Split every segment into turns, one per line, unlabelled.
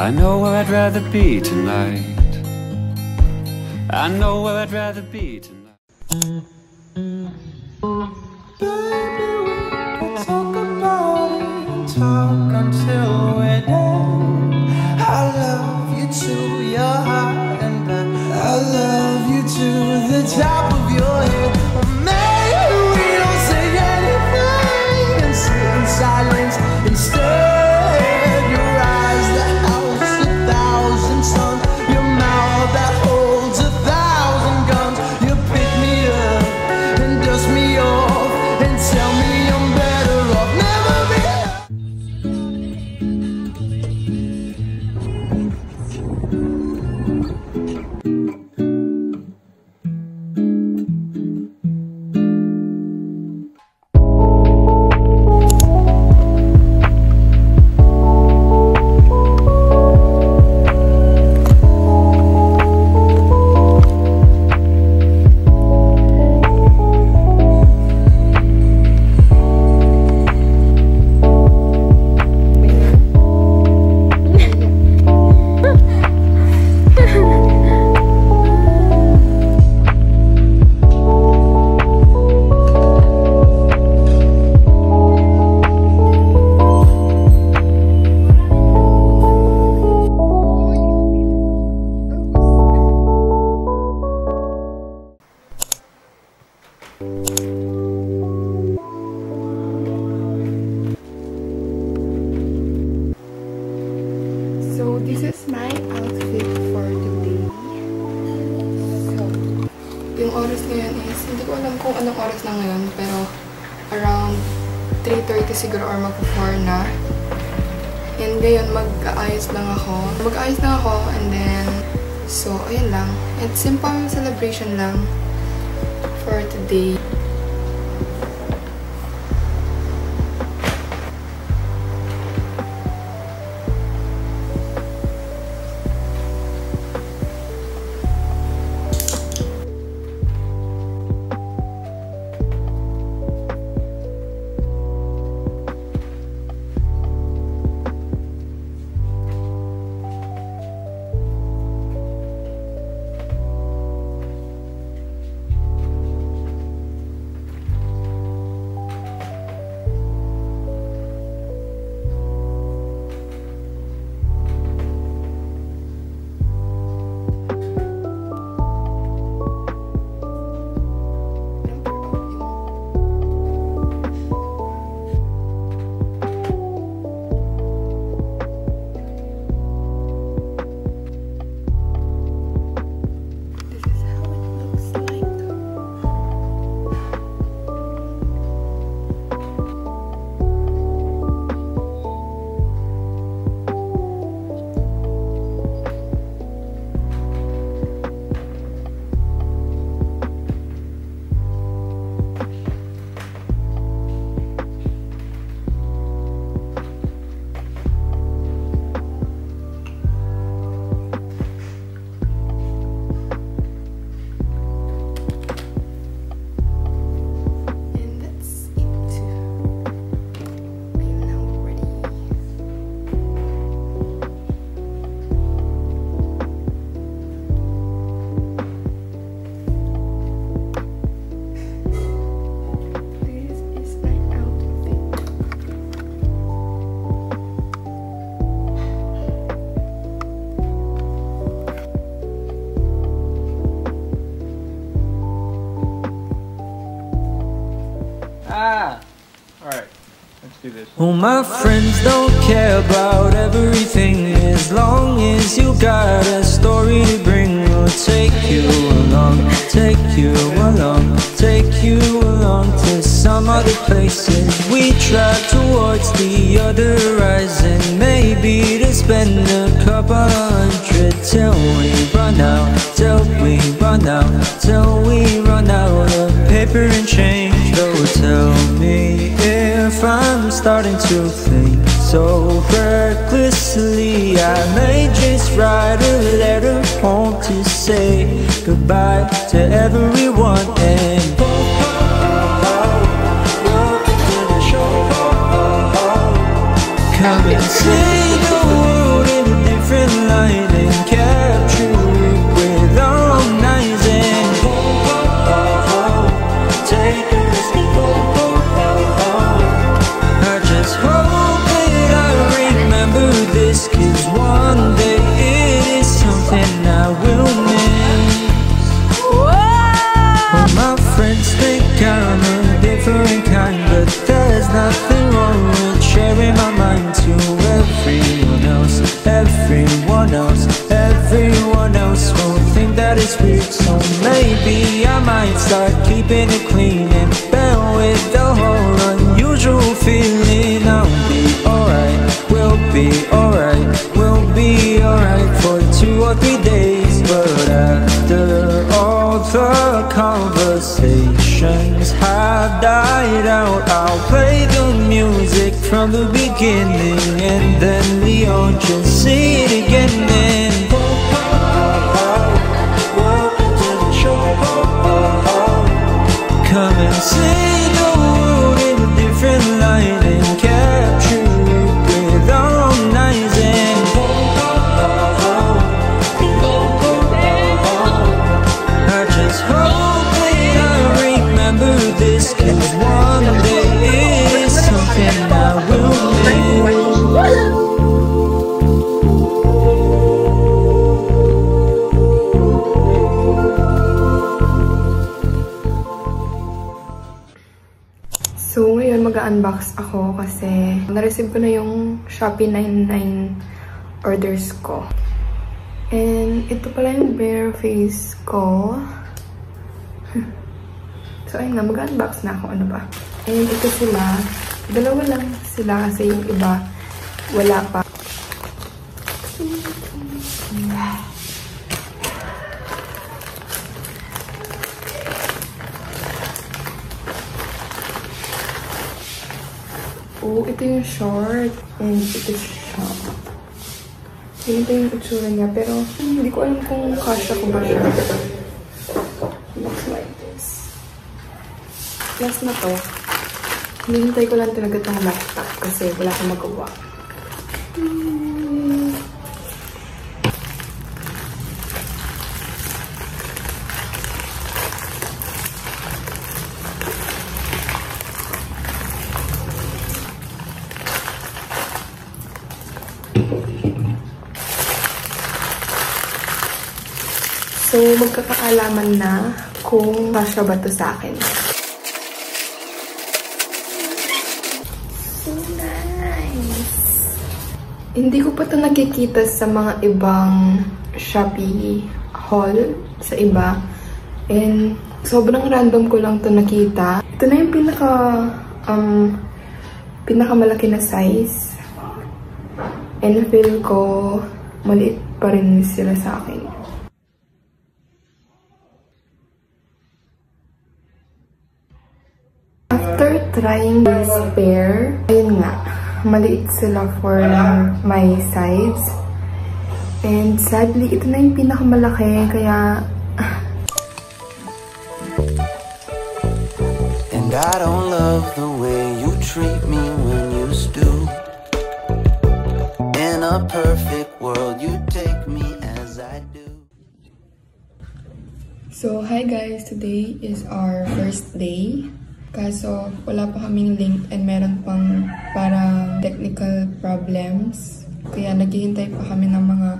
I know where I'd rather be tonight. I know where I'd rather be tonight.
talk about it talk until we're dead.
Alam kung anong oras na ngayon, pero around 3.30 siguro or mag-4 na. And ngayon, mag-aayos lang ako. Mag-aayos lang ako, and then, so, ayun lang. It's simple celebration lang for today.
Well, my friends don't care about everything as long as you got a story to bring. We'll take you along, take you along, take you along to some other places. We drive towards the other horizon, maybe to spend a couple hundred till we run out, till we run out, till we run out of paper and change. Though tell me starting to think so recklessly. I may just write a letter home to say goodbye to everyone start keeping it clean and bear with the whole unusual feeling. I'll be alright, we'll be alright, we'll be alright for two or three days. But after all the conversations have died out, I'll play the music from the beginning and then we all
ako kasi na-receive ko na yung Shopee 99 orders ko. And ito pala yung bare face ko. so, ayun nga, mag-unbox na ako. Ano ba? And ito sila. Dalawa lang sila kasi yung iba wala pa. Oh, ito yung short. And ito siya. Ganito yung itsura niya. Pero hindi ko alam kung kasha ko ba siya. Looks like this. Plus na to. Hinihintay ko lang talaga itong laptop kasi wala akong magawa. Hmm. Magkakaalaman na kung kasya ba to sa akin. So nice! Hindi ko pa to nakikita sa mga ibang Shopee haul sa iba. And sobrang random ko lang to nakita. Ito na yung pinaka um, pinakamalaki na size. And feel ko maliit pa rin sila sa akin. Trying this pair, ayun nga, maliit sila for my size. And sadly, ito na yung pinakamalaki, kaya...
And I don't love the way you treat me when you stoop. In a perfect world, you take me as I do.
So, hi guys! Today is our first day. Kaso, wala pa kaming link and meron pang parang technical problems. Kaya naghihintay pa kami ng mga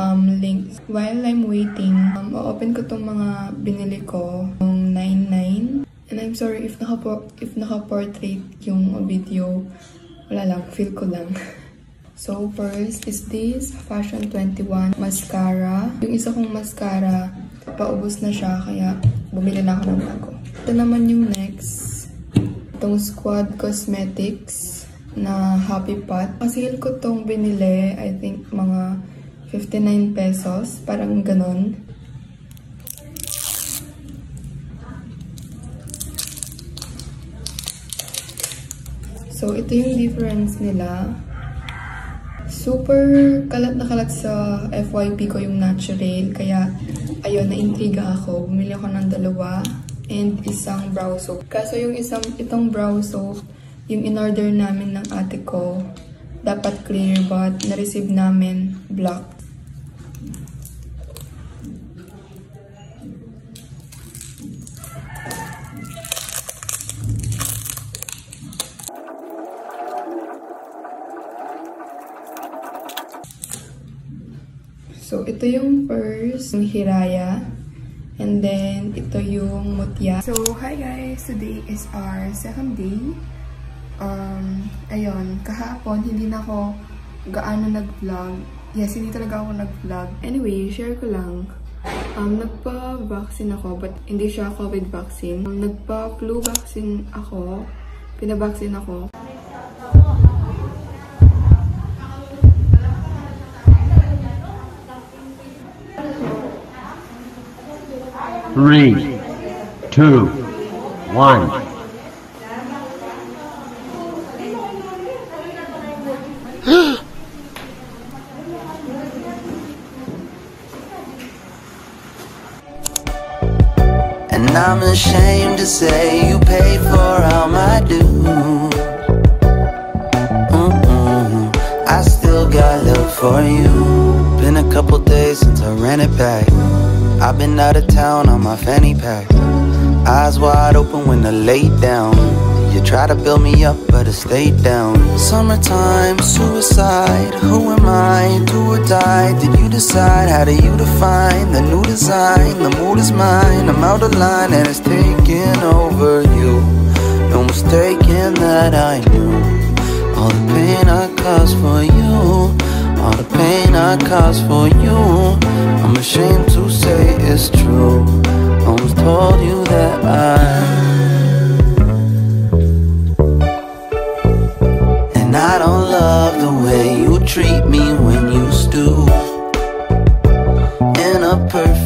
um, links. While I'm waiting, um, open ko tong mga binili ko, yung 99. And I'm sorry if naka, if naka-portrait yung video. Wala lang, feel ko lang. So, first is this Fashion 21 mascara. Yung isa kong mascara, paubos na siya, kaya bumili na ako ng bago. Ito naman yung next. Itong Squad Cosmetics na Happy Pot. Kasi ko tong binili, I think mga 59 pesos. Parang ganon. So, ito yung difference nila. Super kalat na kalat sa FYP ko yung natural. Kaya, ayun, na-intriga ako. Bumili ako ng dalawa and isang brow soap. Kaso yung isang, itong brow soap, yung in-order namin ng ate ko, dapat clear but na-receive namin black. So, ito yung first, yung Hiraya. And then, ito yung Mutya. So, hi guys! Today is our second day. Um, ayun, kahapon, hindi na ako gaano nag-vlog. Yes, hindi talaga ako nag-vlog. Anyway, share ko lang. Um, nagpa-vaccine ako, but hindi siya COVID vaccine. Um, nagpa-flu vaccine ako. Pinabaksin ako.
Three, two, one.
And I'm ashamed to say you paid for all my dues. I still got love for you. Been a couple days since I ran it back. I've been out of town on my fanny pack. Eyes wide open when I lay down. You try to build me up, but I stayed down. Summertime, suicide. Who am I? Do or die? Did you decide? How do you define the new design? The mood is mine. I'm out of line and it's taking over you. No mistaking that I knew all the pain I caused for you. All the pain I caused for you. I'm ashamed to say it's true. Almost told you that I. And I don't love the way you treat me when you stoop in a perfect